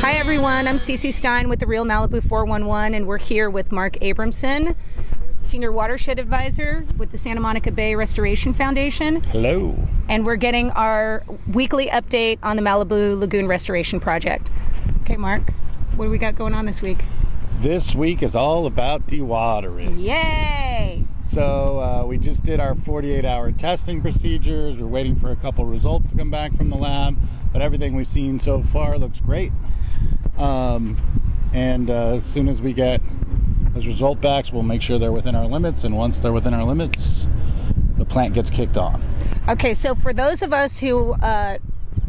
Hi, everyone. I'm Cece Stein with the Real Malibu 411, and we're here with Mark Abramson, Senior Watershed Advisor with the Santa Monica Bay Restoration Foundation. Hello. And we're getting our weekly update on the Malibu Lagoon Restoration Project. Okay, Mark, what do we got going on this week? This week is all about dewatering. Yay! So uh, we just did our 48 hour testing procedures. We're waiting for a couple results to come back from the lab, but everything we've seen so far looks great. Um, and uh, as soon as we get those result backs, we'll make sure they're within our limits. And once they're within our limits, the plant gets kicked on. Okay, so for those of us who uh,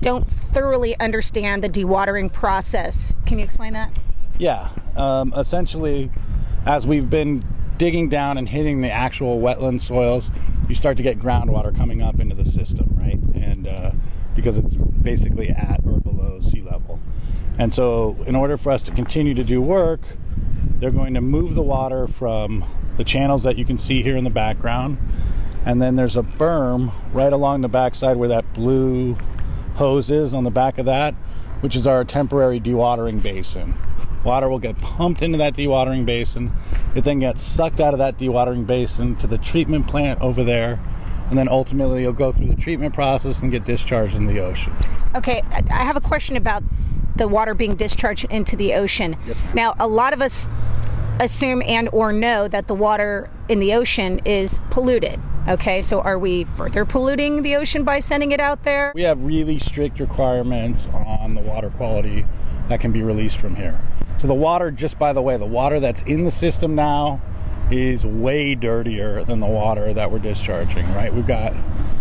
don't thoroughly understand the dewatering process, can you explain that? Yeah, um, essentially, as we've been digging down and hitting the actual wetland soils, you start to get groundwater coming up into the system, right? And uh, because it's basically at or below sea level. And so, in order for us to continue to do work, they're going to move the water from the channels that you can see here in the background. And then there's a berm right along the backside where that blue hose is on the back of that, which is our temporary dewatering basin. Water will get pumped into that dewatering basin. It then gets sucked out of that dewatering basin to the treatment plant over there. And then ultimately, you'll go through the treatment process and get discharged in the ocean. Okay, I have a question about the water being discharged into the ocean. Yes, now, a lot of us assume and or know that the water in the ocean is polluted. Okay, so are we further polluting the ocean by sending it out there? We have really strict requirements on the water quality that can be released from here. So the water, just by the way, the water that's in the system now is way dirtier than the water that we're discharging, right? We've got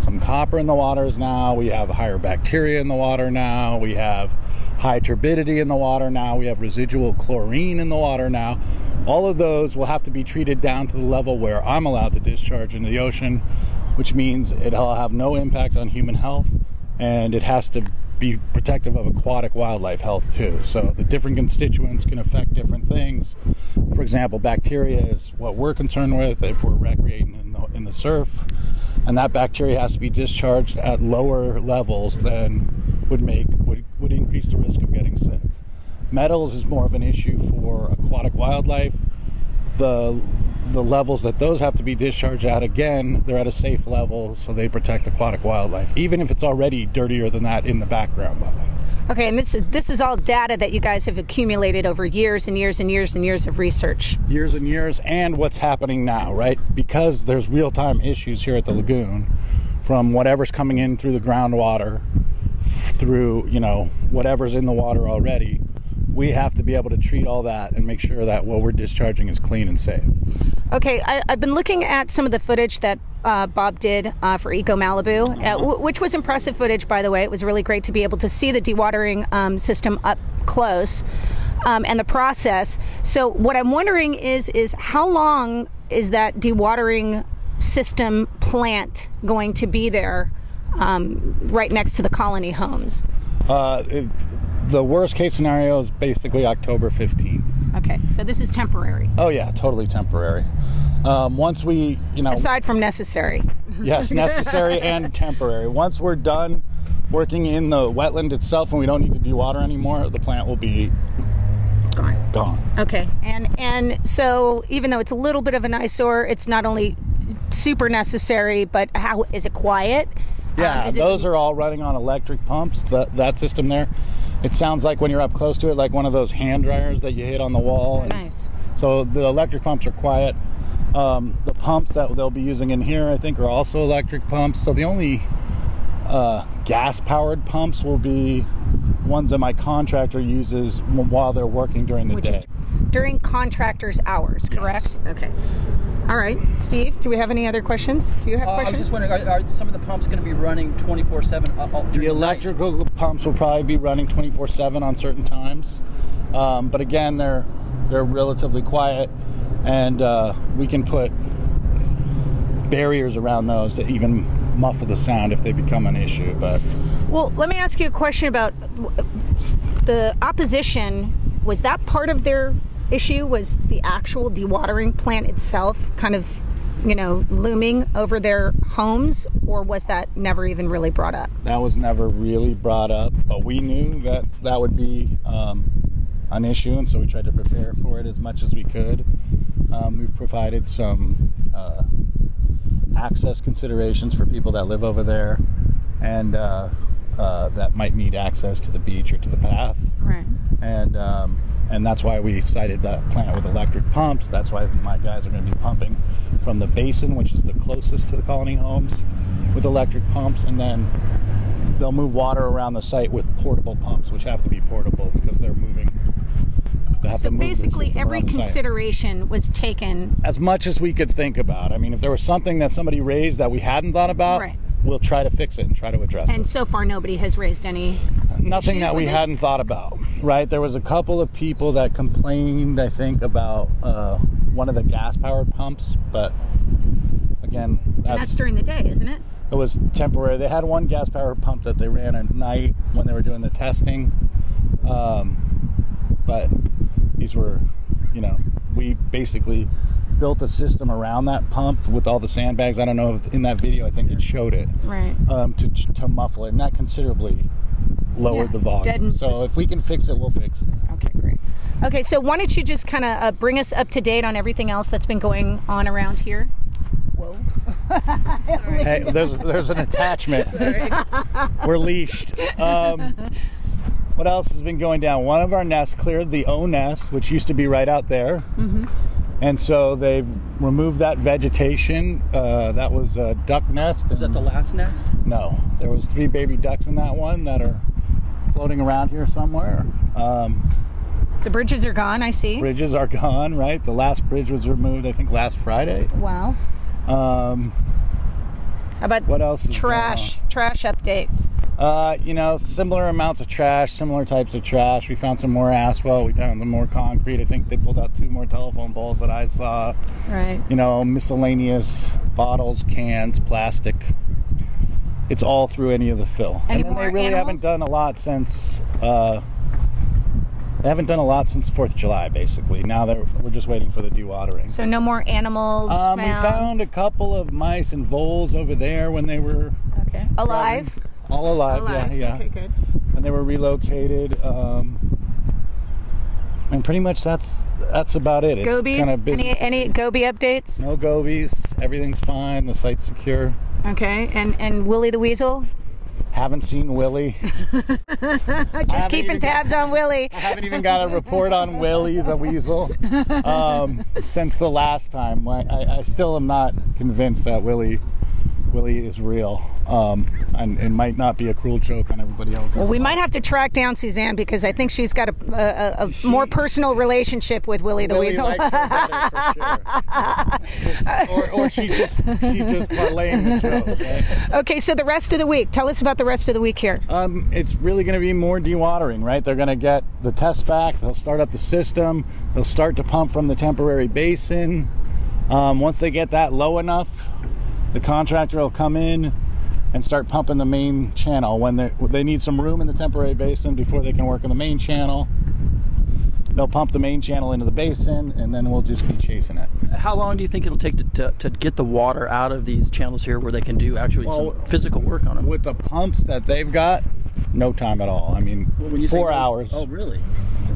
some copper in the waters now. We have higher bacteria in the water now. We have high turbidity in the water now. We have residual chlorine in the water now. All of those will have to be treated down to the level where I'm allowed to discharge into the ocean, which means it'll have no impact on human health and it has to be protective of aquatic wildlife health too. So the different constituents can affect different things. For example, bacteria is what we're concerned with if we're recreating in the, in the surf, and that bacteria has to be discharged at lower levels than would make would, would increase the risk of getting sick. Metals is more of an issue for aquatic wildlife. The the levels that those have to be discharged at again they're at a safe level so they protect aquatic wildlife even if it's already dirtier than that in the background level. Okay and this is this is all data that you guys have accumulated over years and years and years and years of research. Years and years and what's happening now right? Because there's real-time issues here at the lagoon from whatever's coming in through the groundwater through you know whatever's in the water already we have to be able to treat all that and make sure that what we're discharging is clean and safe. Okay, I, have been looking at some of the footage that uh, Bob did uh, for Eco Malibu, uh, w- which was impressive footage, by the way. It was really great to be able to see the dewatering um, system up close um, and the process. So, what I'm wondering is, is how long is that dewatering system plant going to be there um, right next to the colony homes? Uh, it, the worst case scenario is basically October 15th. Okay, so this is temporary. Oh yeah, totally temporary. Um, once we, you know, aside from necessary. yes, necessary and temporary. Once we're done working in the wetland itself and we don't need to dewater anymore, the plant will be gone. Gone. Okay, and and so even though it's a little bit of an eyesore, it's not only super necessary, but how is it quiet? Yeah, um, those it, are all running on electric pumps. That that system there it sounds like when you're up close to it, like one of those hand dryers that you hit on the wall. nice. So the electric pumps are quiet. Um, the pumps that they'll be using in here, I think, are also electric pumps. So the only uh, gas-powered pumps will be ones that my contractor uses while they're working during the Which day. During contractors' hours, correct? Yes. Okay. All right, Steve. Do we have any other questions? Do you have uh, questions? I'm just wondering, are, are, some of the pumps going to be running 24/7? the electrical the pumps will probably be running 24/7 on certain times, um, but again, they're they're relatively quiet, and uh, we can put barriers around those to even muffle the sound if they become an issue. But well, let me ask you a question about the opposition. Was that part of their issue? Was the actual dewatering plant itself kind of you know, looming over their homes, or was that never even really brought up? That was never really brought up, but we knew that that would be um, an issue, and so we tried to prepare for it as much as we could. Um, we've provided some uh, access considerations for people that live over there and uh, uh, that might need access to the beach or to the path. Right. And um, and that's why we sited that plant with electric pumps. That's why my guys are going to be pumping from the basin, which is the closest to the colony homes, with electric pumps, and then they'll move water around the site with portable pumps, which have to be portable because they're moving. They have So basically, every consideration was taken. as much as we could think about. I mean, if there was something that somebody raised that we hadn't thought about, Right. we'll try to fix it and try to address And it. And so far, nobody has raised any. Nothing issues that we hadn't thought about, right? There was a couple of people that complained, I think, about uh, one of the gas-powered pumps, but again, And that's that's, during the day, isn't it? it was temporary. They had one gas-powered pump that they ran at night when they were doing the testing, um, but these were, you know, we basically built a system around that pump with all the sandbags. I don't know if in that video, I think it showed it Right. um, to, to muffle it, and that considerably lowered Yeah, the volume. deadens So the- if we can fix it, we'll fix it. Okay, great. Okay, so why don't you just kind of uh, bring us up to date on everything else that's been going on around here? Whoa. Hey, there's there's an attachment. We're leashed. Um, what else has been going down? One of our nests cleared the O nest, which used to be right out there. Mm-hmm. And so they've removed that vegetation. Uh, that was a duck nest. Is that the last nest? No, there was three baby ducks in that one that are floating around here somewhere. Um, The bridges are gone, I see. bridges are gone, right? The last bridge was removed, I think, last Friday. Wow. Um, How about what else? Trash? Trash update. Uh, you know, similar amounts of trash, similar types of trash. We found some more asphalt. We found some more concrete. I think they pulled out two more telephone poles that I saw. Right. You know, miscellaneous bottles, cans, plastic. It's all through any of the fill. Any and they really animals? haven't done a lot since. Uh, they haven't done a lot since Fourth of July, basically. Now that we're just waiting for the dewatering. So no more animals Um, we found. found a couple of mice and voles over there when they were Okay. Alive. all alive. Alive. Yeah, yeah. Okay, good. And they were relocated. Um, and pretty much that's that's about it. It's Gobies. kind of. Any any Goby updates? no gobies. Everything's fine. The site's secure. Okay. And and Willie the Weasel. Haven't seen Willie. Just keeping even got- tabs on Willie. I haven't even got a report on Willie the Weasel um, since the last time. I, I, I still am not convinced that Willie Willie is real, um, and it might not be a cruel joke on everybody else. Well, we might have to track down Suzanne because I think she's got a, a, a more personal relationship with Willie the Willie Weasel. likes her better, for sure. or, or she's just she's just parlaying the joke. Right? okay, so the rest of the week. Tell us about the rest of the week here. Um, it's really going to be more dewatering, right? They're going to get the test back. They'll start up the system. They'll start to pump from the temporary basin. Um, once they get that low enough, the contractor will come in and start pumping the main channel. When they they need some room in the temporary basin before they can work on the main channel, they'll pump the main channel into the basin, and then we'll just be chasing it. How long do you think it'll take to, to, to get the water out of these channels here where they can do actually Well, some physical work on them? With the pumps that they've got, no time at all. I mean, When you four hours. Oh, really?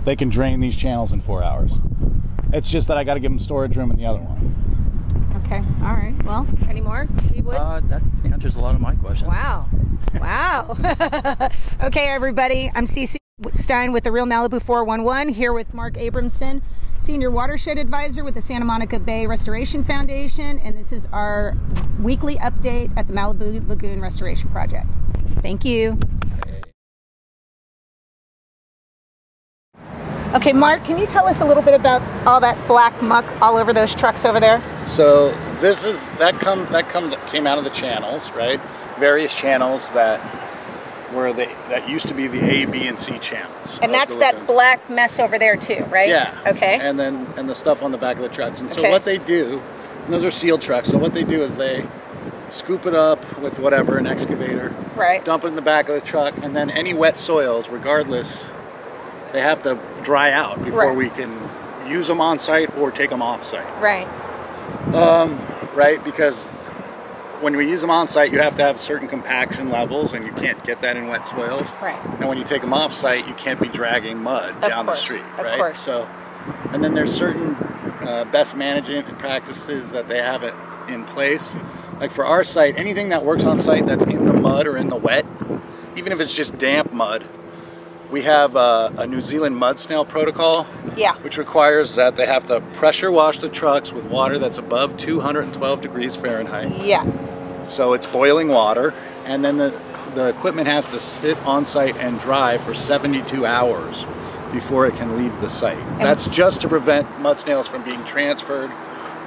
they can drain these channels in four hours. It's just that I got to give them storage room in the other one. Okay. All right. Well, any more? Steve Woods? Uh, that answers a lot of my questions. Wow. Wow. okay, everybody. I'm Cece Stein with the Real Malibu 411 here with Mark Abramson, Senior Watershed Advisor with the Santa Monica Bay Restoration Foundation, and this is our weekly update at the Malibu Lagoon Restoration Project. Thank you. Okay, Mark, can you tell us a little bit about all that black muck all over those trucks over there? So this is that come that come came out of the channels, right? Various channels that were the that used to be the A, B, and C channels. And that's that lagoon. black mess over there too, right? Yeah. Okay. And then and the stuff on the back of the trucks. And so Okay. what they do, and those are sealed trucks. So what they do is they scoop it up with whatever an excavator, right. dump it in the back of the truck, and then any wet soils, regardless, they have to dry out before Right. we can use them on site or take them off site. Right. right? Because when we use them on site, you have to have certain compaction levels, and you can't get that in wet soils. Right. And when you take them off site, you can't be dragging mud Of down course, the street, of right? course. So, and then there's certain uh, best management practices that they have it in place. Like for our site, anything that works on site that's in the mud or in the wet, even if it's just damp mud, we have a, a New Zealand mud snail protocol Yeah. which requires that they have to pressure wash the trucks with water that's above 212 degrees Fahrenheit. Yeah. So it's boiling water, and then the, the equipment has to sit on site and dry for 72 hours before it can leave the site. That's just to prevent mud snails from being transferred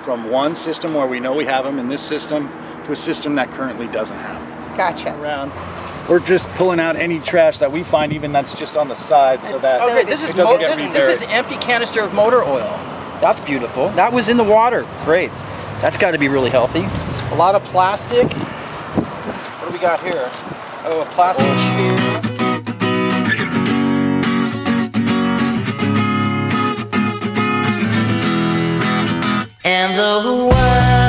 from one system where we know we have them in this system to a system that currently doesn't have them. Gotcha. Around. We're just pulling out any trash that we find, even that's just on the side, so That's that so Okay, this it is doesn't get this, this is empty canister of motor oil. That's beautiful. That was in the water. Great. That's got to be really healthy. A lot of plastic. What do we got here? Oh, a plastic sphere. And the world